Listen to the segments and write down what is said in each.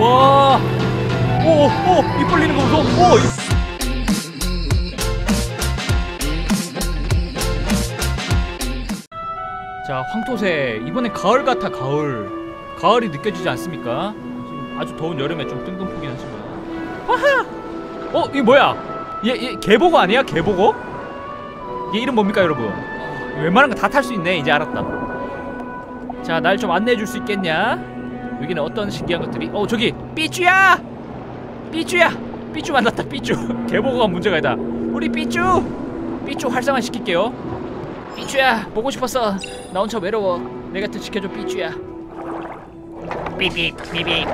와. 오, 오, 입 벌리는 거 무서워. 오, 입. 자, 황토새. 이번엔 가을 같아, 가을. 가을이 느껴지지 않습니까? 지금 아주 더운 여름에 좀 뜬금포긴 하지만. 와하! 어, 이게 뭐야? 얘, 얘 개보고 아니야? 개보고? 얘 이름 뭡니까, 여러분? 웬만한 거 다 탈 수 있네. 이제 알았다. 자, 날 좀 안내해 줄 수 있겠냐? 여기는 어떤 신기한 것들이? 어, 저기 삐쭈야! 삐쭈야! 삐쭈 만났다. 삐쭈. 개보고가 문제가 있다. 우리 삐쭈! 삐쭈 활성화 시킬게요. 삐쭈야, 보고 싶었어. 나 혼자 외로워. 내 곁을 지켜줘, 삐쭈야. 삐삐 삐삐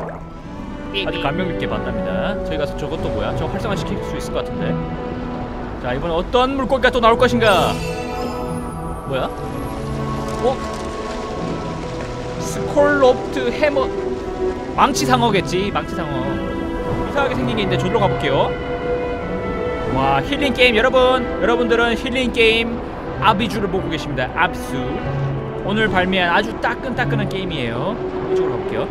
아주 감명 깊게 봤답니다. 저희 가서 저것도 뭐야? 저 활성화 시킬 수 있을 것 같은데. 자, 이번에 어떤 물고기가 또 나올 것인가? 뭐야? 어? scalloped hammer 망치 상어겠지? 망치 상어. 이상하게 생긴 게 있는데 저기로 가볼게요. 와, 힐링 게임 여러분, 여러분들은 힐링 게임 아비주를 보고 계십니다. 아비수. 오늘 발매한 아주 따끈따끈한 게임이에요. 이쪽으로 가볼게요.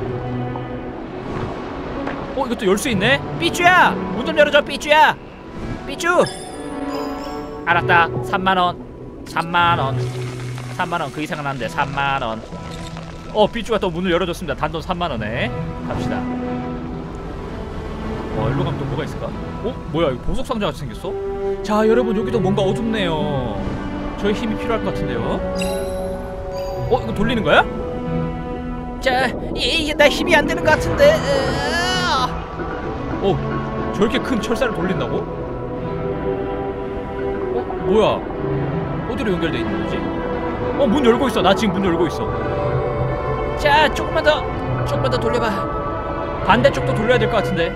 어 이것도 열 수 있네? 삐쭈야! 문 좀 열어줘 삐쭈야! 삐쭈! 알았다 3만원 3만원 3만원 그 이상은 안돼 3만원 어 삐쭈가 또 문을 열어줬습니다 단돈 3만원에 갑시다 어 일로 가면 또 뭐가 있을까? 어? 뭐야 이거 보석 상자 같이 생겼어? 자 여러분 여기도 뭔가 어둡네요 저희 힘이 필요할 것 같은데요 어 이거 돌리는 거야? 자 이게 나 힘이 안 되는 것 같은데 어 저렇게 큰 철사를 돌린다고? 어 뭐야 어디로 연결돼 있는 거지? 어 문 열고 있어 나 지금 문 열고 있어 자 조금만 더 조금만 더 돌려봐. 반대쪽도 돌려야 될 것 같은데.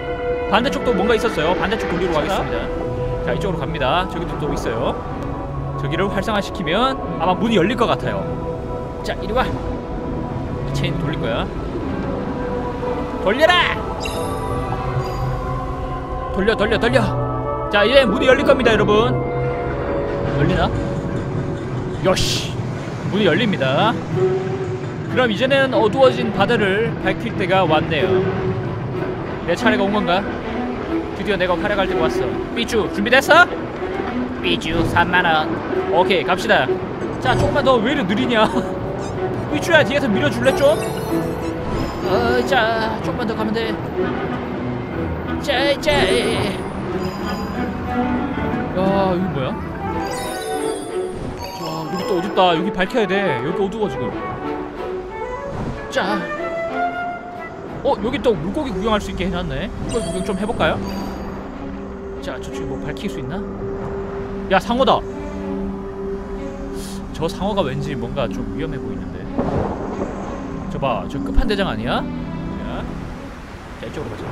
반대쪽도 뭔가 있었어요. 반대쪽 돌리러 가겠습니다. 자 이쪽으로 갑니다. 저기도 또 있어요. 저기를 활성화시키면 아마 문이 열릴 것 같아요. 자 이리 와이 체인 돌릴 거야. 돌려라! 돌려 돌려 돌려. 자 이제 문이 열릴 겁니다 여러분. 열리나? 요시 문이 열립니다 그럼 이제는 어두워진 바다를 밝힐 때가 왔네요. 내 차례가 온 건가? 드디어 내가 활약할 때가 왔어. 삐쭈 준비됐어? 삐쭈 3만원. 오케이 갑시다. 자 조금만 더 왜 이렇게 느리냐? 삐쭈야 뒤에서 밀어줄래 좀? 어자 조금만 더 가면 돼. 짜짜 야 여기 뭐야? 와 여기 또 어둡다. 여기 밝혀야 돼. 여기 어두워 지금 자 어? 여기 또 물고기 구경할 수 있게 해놨네 물고기 구경 좀 해볼까요? 자 저쪽에 뭐 밝힐 수 있나? 야 상어다 저 상어가 왠지 뭔가 좀 위험해 보이는데 저봐 저 끝판대장 아니야? 자, 자 이쪽으로 가자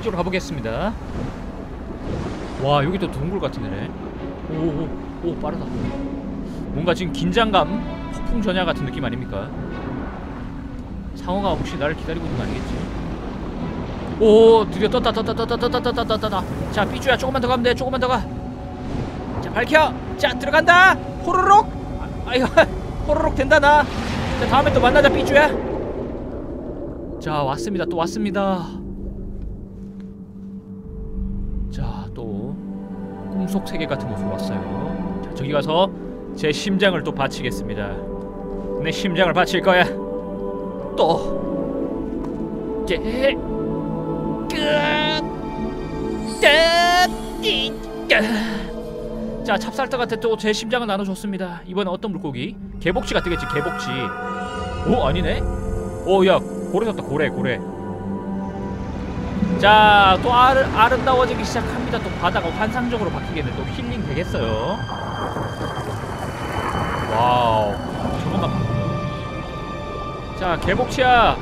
이쪽으로 가보겠습니다 와 여기 또 동굴 같은 데네 오오오 오, 빠르다 뭔가 지금 긴장감 폭풍 전야 같은 느낌 아닙니까? 상어가 혹시 나를 기다리고 있는 거 아니겠지? 오 드디어 떴다 떴다 떴다 떴다 떴다 떴다 떴다 자 삐쭈야 조금만 더 가면 돼 조금만 더가 자 밝혀. 자 들어간다. 호로록. 아, 아이고 호로록 된다 나자 다음에 또 만나자 삐쭈야. 자 왔습니다. 또 왔습니다. 자또 꿈속 세계 같은 곳으로 왔어요. 자 저기 가서 제 심장을 또 바치겠습니다. 내 심장을 바칠 거야 또. 제... 자 찹쌀떡한테 또 제 심장을 나눠줬습니다. 이번엔 어떤 물고기? 개복치가 뜨겠지 개복치. 오 아니네? 오야 고래 졌다 고래 고래. 자 또 아르, 아름다워지기 시작합니다. 또 바다가 환상적으로 바뀌겠네. 또 힐링 되겠어요. wow 자 개복치야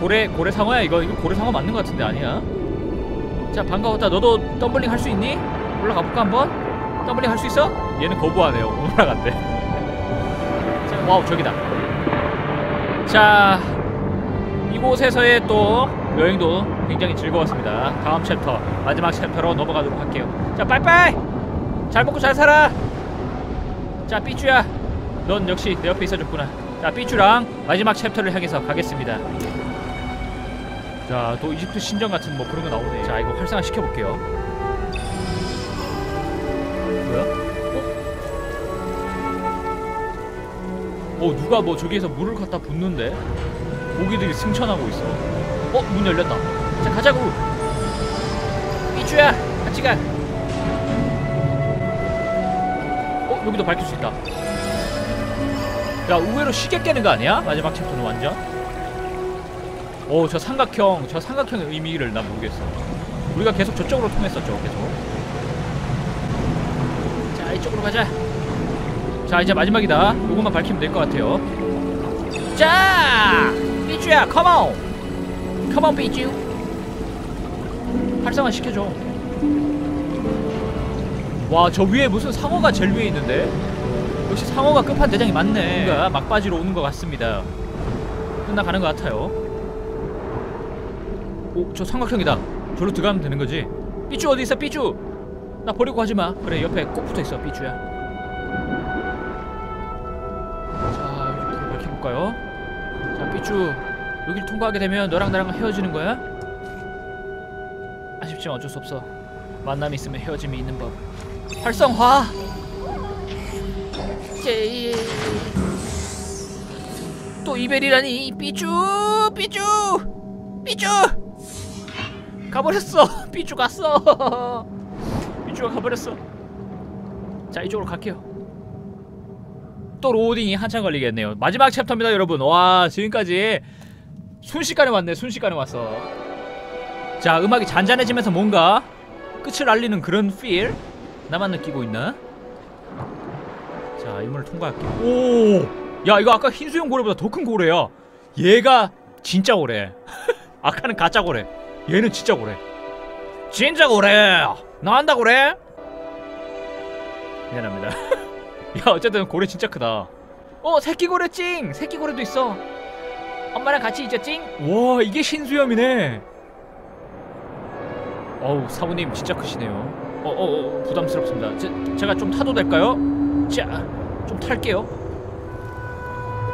고래 고래 상어야? 이거 이거 고래 상어 맞는 것 같은데 아니야? 자 반가웠다. 너도 덤블링 할 수 있니? 올라가 볼까 한번? 덤블링 할 수 있어? 얘는 거부하네요. 못 올라간대 자 wow 저기다. 자 이곳에서의 또 여행도 굉장히 즐거웠습니다. 다음 챕터 마지막 챕터로 넘어가도록 할게요. 자 빠이빠이! 잘 먹고 잘 살아! 자 삐쭈야 넌 역시 내 옆에 있어줬구나 자 삐쭈랑 마지막 챕터를 향해서 가겠습니다 자, 또 이집트 신전 같은 뭐 그런 거 나오네. 자, 이거 활성화 시켜볼게요. 뭐야? 어? 어, 누가 뭐 저기에서 물을 갖다 붓는데? 고기들이 승천하고 있어. 어, 문 열렸다. 자, 가자고. 삐쭈야, 같이 가. 어, 여기도 밝힐 수 있다. 야, 의외로 쉽게 깨는 거 아니야? 마지막 챕터는 완전. 오, 저 삼각형, 저 삼각형의 의미를 난 모르겠어. 우리가 계속 저쪽으로 통했었죠, 계속. 자, 이쪽으로 가자. 자, 이제 마지막이다. 요것만 밝히면 될 것 같아요. 자, 삐쭈야, 컴온, 컴온 삐쭈. 활성화 시켜줘. 와, 저 위에 무슨 상어가 제일 위에 있는데? 역시 상어가 끝판 대장이 맞네. 뭔가 막바지로 오는 것 같습니다. 끝나가는 것 같아요. 오, 저 삼각형이다. 저로 들어가면 되는 거지. 삐쭈 어디 있어, 삐쭈? 나 버리고 가지 마. 그래, 옆에 꼭 붙어 있어, 삐쭈야. 자, 불을 밝혀볼까요? 자, 삐쭈. 여기를 통과하게 되면 너랑 나랑 헤어지는 거야? 아쉽지만 어쩔 수 없어. 만남이 있으면 헤어짐이 있는 법. 활성화! 제... 또 이별이라니 삐쭈 삐쭈 삐쭈 가버렸어. 삐쭈 갔어. 삐쭈가 가버렸어. 자 이쪽으로 갈게요. 또 로딩이 한참 걸리겠네요. 마지막 챕터입니다 여러분. 와 지금까지 순식간에 왔네 순식간에 왔어. 자 음악이 잔잔해지면서 뭔가 끝을 알리는 그런 필 나만 느끼고 있나? 자 이 문을 통과할게 오! 야 이거 아까 흰수염 고래보다 더 큰 고래야. 얘가 진짜 고래. 아까는 가짜 고래. 얘는 진짜 고래. 진짜 고래! 나한다 고래? 미안합니다. 야 어쨌든 고래 진짜 크다. 어 새끼 고래 찡! 새끼 고래도 있어. 엄마랑 같이 있죠 찡 와 이게 신수염이네. 어우 사부님 진짜 크시네요. 어 어 어, 어, 부담스럽습니다. 제, 제가 좀 타도 될까요? 자 좀 탈게요.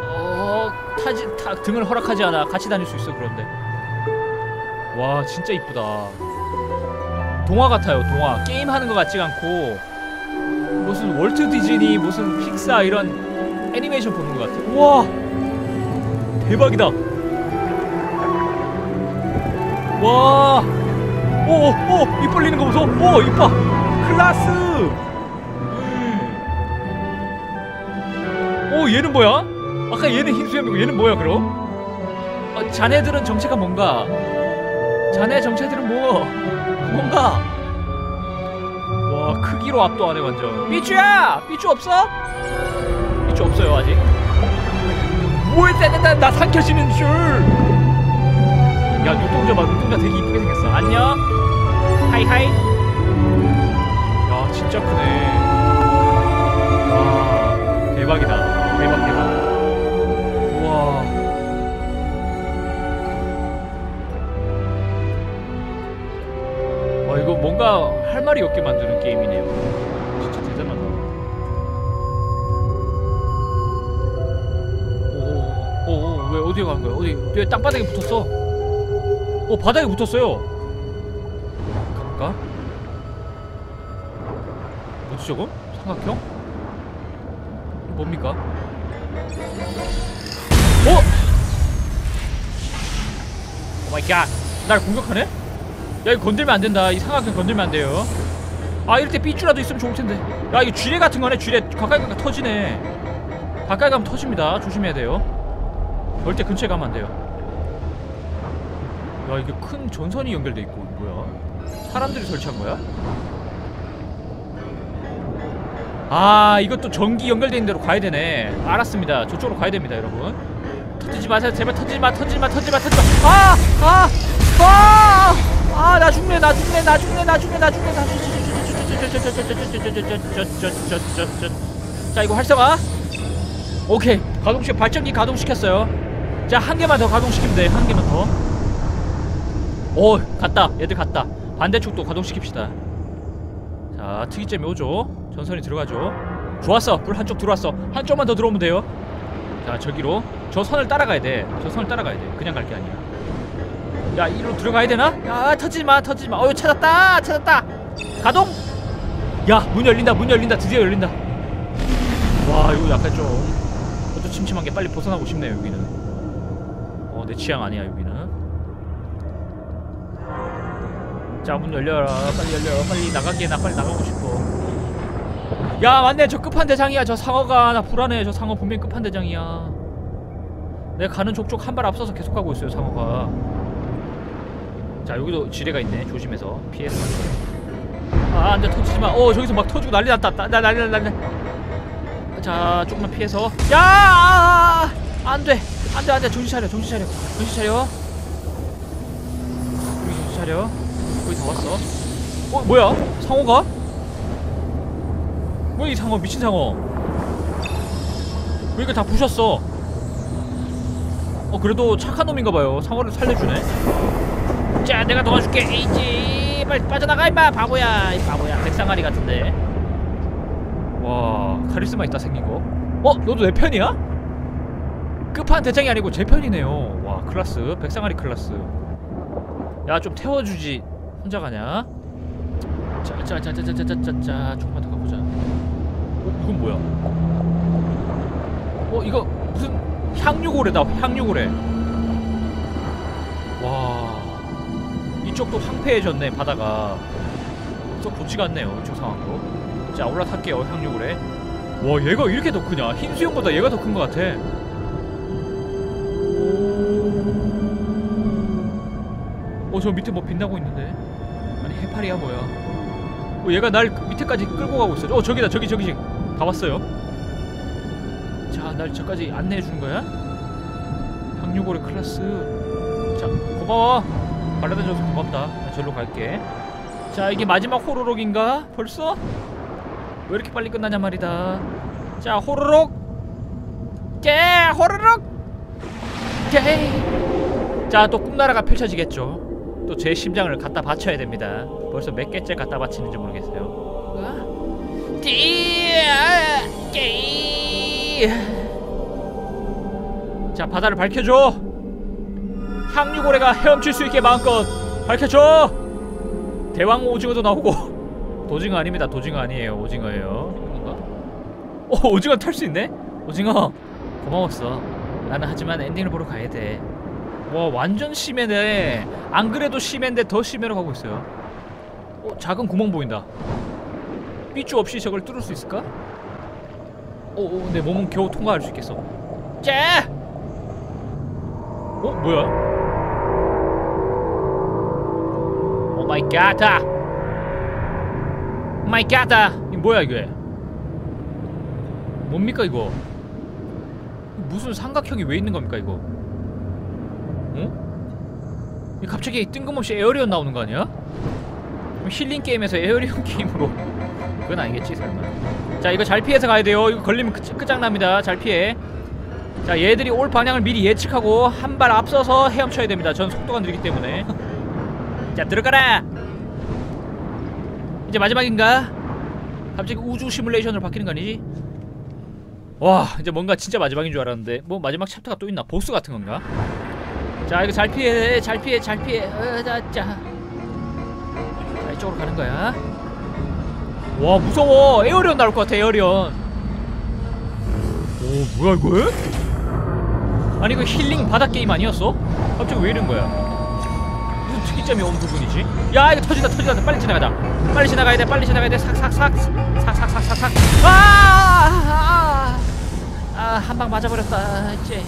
어 타지 타 등을 허락하지 않아. 같이 다닐 수 있어 그런데. 와 진짜 이쁘다. 동화 같아요 동화. 게임 하는 것 같지가 않고. 무슨 월트 디즈니 무슨 픽사 이런 애니메이션 보는 것 같아. 와! 대박이다. 와! 오 오 입 벌리는 거 보소. 오 이뻐. 클라스 오 얘는 뭐야? 아까 얘는 흰 수염이고 얘는 뭐야 그럼? 어, 자네들은 정체가 뭔가? 자네 정체들은 뭐? 뭔가? 와 크기로 압도하네 완전 삐쭈야! 삐쭈 없어? 삐쭈 없어요 아직 뭘 때는다 나 삼켜지는 줄! 야 눈동자 봐 눈동자 되게 이쁘게 생겼어 안녕 하이하이 야 진짜 크네 와 대박이다. 대박 대박 우와. 와 이거 뭔가 할 말이 없게 만드는 게임이네요. 진짜 대단하다. 오 오 오 왜 어디에 가는 거야? 어디 왜 땅바닥에 붙었어. 어 바닥에 붙었어요. 가볼까? 뭐지 저거? 삼각형 뭡니까? 어? Oh my god. 날 공격하네? 야 이거 건들면 안 된다. 이 삼각형 건들면 안 돼요. 아 이럴 때 삐쭈라도 있으면 좋을 텐데. 야 이거 지뢰 같은 거네. 지뢰 가까이 가면 터지네. 가까이 가면 터집니다. 조심해야 돼요. 절대 근처에 가면 안 돼요. 야 이게 큰 전선이 연결돼 있고 뭐야? 사람들이 설치한 거야? 아 이것도 전기 있는 데로 가야 되네 알았습니다 저쪽으로 가야 됩니다 여러분 터지지 마세요 제발 터지지 마 터지지 마 터지지 마 터지지 마 아 아 아 아나 죽네 나 죽네 나 죽네 나 죽네 나 죽네 나자 이거 활성화 오케이 가동시 발전기 가동시켰어요 자 한 개만 더 가동시키면 돼한 개만 더오 갔다 얘들 갔다 반대쪽도 가동시킵시다 자 특이점이 오죠 전선이 들어가죠 좋았어 불 한쪽 들어왔어 한쪽만 더 들어오면 돼요 자 저기로 저 선을 따라가야 돼저 선을 따라가야 돼 그냥 갈 게 아니야 야 이리로 들어가야 되나? 야 터지지 마 터지지 마. 어유 찾았다 찾았다. 가동. 야 문 열린다 문 열린다 드디어 열린다. 와 이거 약간 좀 저도 침침한 게 빨리 벗어나고 싶네요 여기는. 어 내 취향 아니야 여기는. 자 문 열려라 빨리 열려 빨리 나가게 나 빨리 나가고 싶어. 야 맞네. 저 끝판대장이야. 저 상어가 나 불안해. 저 상어 분명 끝판대장이야. 내가 가는 족족 한 발 앞서서 계속 가고 있어요 상어가. 자 여기도 지뢰가 있네. 조심해서 피해서 아 안돼. 터지지마. 어 저기서 막 터지고 난리 났다. 나, 나, 난리 났 난리 났- 자 조금만 피해서. 야! 아, 안돼. 안돼 안돼. 정신 차려. 정신 차려. 정신 차려. 여기 정신 차려. 거의 다 왔어. 어 뭐야? 상어가 뭐야 이 상어 미친 상어 왜 이렇게 다 부셨어 어 그래도 착한 놈인가봐요 상어를 살려주네 자 내가 도와줄게 에이지 빨리 빠져나가 임마 바보야 이 바보야 백상아리 같은데 와 카리스마 있다 생긴거 어? 너도 내 편이야? 끝판 대장이 아니고 제 편이네요 와 클라스 백상아리 클라스 야 좀 태워주지 혼자 가냐? 짜짜짜짜짜짜짜 조금만 더 가보자 어? 이건 뭐야? 어 이거 무슨 향유고래다 향유고래. 와 이쪽도 황폐해졌네 바다가. 썩 좋지가 않네요 이쪽 상황도. 자 올라탈게요 향유고래. 와 얘가 이렇게 더 크냐? 흰 수염보다 얘가 더 큰 것 같아. 어 저 밑에 뭐 빛나고 있는데? 아니 해파리야 뭐야? 어 얘가 날 밑에까지 끌고 가고 있어. 어 저기다 저기 저기 지금 다 왔어요? 자 날 저까지 안내해 주는 거야? 향유고래 클라스. 자 고마워. 발라다줘서 고맙다. 나 절로 갈게. 자 이게 마지막 호로록인가? 벌써? 왜 이렇게 빨리 끝나냐 말이다. 자 호로록. 제 호로록. 제자또 꿈나라가 펼쳐지겠죠. 또 제 심장을 갖다 바쳐야 됩니다. 벌써 몇 개째 갖다 바치는지 모르겠어요. 어? 자 바다를 밝혀줘. 향유고래가 헤엄칠 수 있게 마음껏 밝혀줘. 대왕 오징어도 나오고. 도징어 아닙니다. 도징어 아니에요. 오징어예요. 이건가? 어 오징어 탈 수 있네? 오징어 고마웠어. 나는 하지만 엔딩을 보러 가야 돼와 완전 심해네. 안 그래도 심해인데 더 심해로 가고 있어요. 어 작은 구멍 보인다 삐쭈 없이 저걸 뚫을 수 있을까? 어, 내 몸은 겨우 통과할 수 있겠어 쟤! 어? 뭐야? Oh my god! My god! 이 뭐야 이게? 뭡니까 이거? 무슨 삼각형이 왜 있는 겁니까 이거? 어? 이 갑자기 뜬금없이 alien 나오는 거 아니야? 힐링 게임에서 alien 게임으로 그건 아니겠지 설마 자 이거 잘 피해서 가야 돼요 이거 걸리면 끝, 끝장납니다 잘 피해 자 얘들이 올 방향을 미리 예측하고 한 발 앞서서 헤엄쳐야 됩니다 전 속도가 느리기 때문에 자 들어가라 이제 마지막인가? 갑자기 우주 시뮬레이션으로 바뀌는 거 아니지? 와 이제 뭔가 진짜 마지막인 줄 알았는데 뭐 마지막 챕터가 또 있나? 보스 같은 건가? 자 이거 잘 피해 잘 피해 잘 피해 어, 자, 자. 자 이쪽으로 가는 거야 와 무서워. alien 나올 것 같아 alien. 오 뭐야 이거? 아니 이거 힐링 바다 게임 아니었어? 갑자기 왜 이런 거야? 무슨 특이점이 없는 부분이지? 야 이거 터진다 터진다. 빨리 지나가자. 빨리 지나가야 돼 빨리 지나가야 돼. 삭삭삭 삭삭삭삭삭. 아! 아 한 방 맞아버렸다 이제.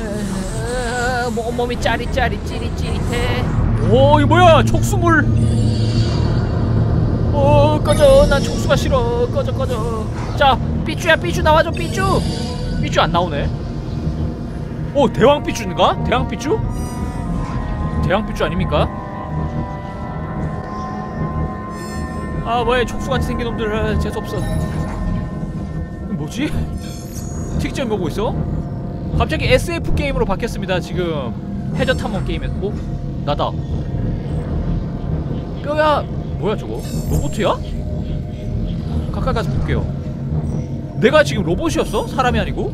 어, 뭐, 몸이 짜릿짜릿 찌릿찌릿해. 오 이거 뭐야? 촉수물 어 꺼져 난 촉수가 싫어 꺼져 꺼져 자 삐쭈야 삐쭈 나와줘 삐쭈 삐쭈 안 나오네 오 대왕 삐쭈인가? 대왕 삐쭈? 대왕 삐쭈 아닙니까? 아 뭐야 촉수같이 생긴 놈들 아, 재수없어 뭐지? 특이점이 뭐고 있어? 갑자기 SF 게임으로 바뀌었습니다 지금 해저 탐험 게임에 어? 나다 뼈야 뭐야 저거? 로봇이야? 가까이 가서 볼게요. 내가 지금 로봇이었어? 사람이 아니고?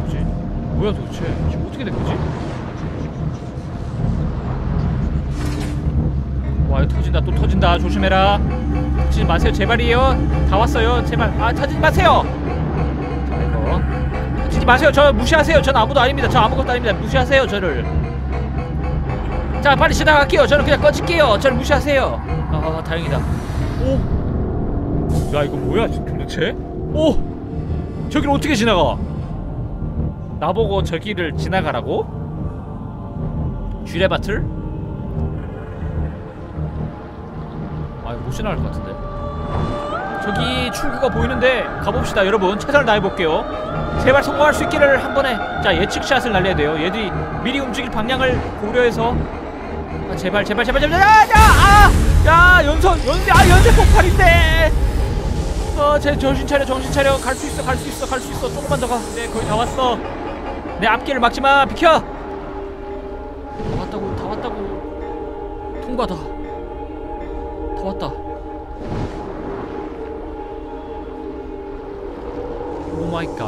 뭐지? 뭐야 도대체? 지금 어떻게 된 거지? 와 이거 터진다. 또 터진다. 조심해라. 터지지 마세요. 제발이에요. 다 왔어요. 제발. 아 터지지 마세요. 자 이거. 터지지 마세요. 저 무시하세요. 전 아무도 아닙니다. 저 아무것도 아닙니다. 무시하세요 저를 자 빨리 지나갈게요. 저는 그냥 꺼질게요. 저를 무시하세요. 아 다행이다. 오야 이거 뭐야? 도대체? 오! 저기를 어떻게 지나가? 나보고 저기를 지나가라고? 쥐레바틀? 아 이거 못 지나갈 것 같은데. 저기 출구가 보이는데 가봅시다 여러분. 최선을 다해볼게요. 제발 성공할 수 있기를 한 번에 자 예측샷을 날려야 돼요. 얘들이 미리 움직일 방향을 고려해서 아 제발 제발 제발 제발. 야야 아! 야 연선 연아 연쇄 폭발인데. 어제 정신 차려 정신 차려. 갈 수 있어 갈 수 있어 갈 수 있어. 조금만 더가네 거의 다 왔어. 내 앞길을 막지 마. 비켜. 다 왔다고 다 왔다고. 통과다. 다 왔다. Oh my god.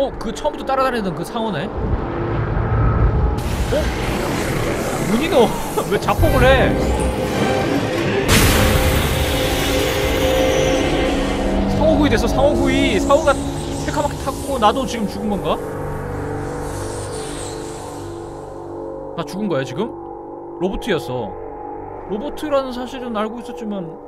어? 그 처음부터 따라다니던 그 상어네 어? 문희노 왜 자폭을 해 상어구이 됐어 상어구이 상어가 새카맣게 탔고 나도 지금 죽은 건가? 나 죽은 거야 지금? 로보트였어 로보트라는 사실은 알고 있었지만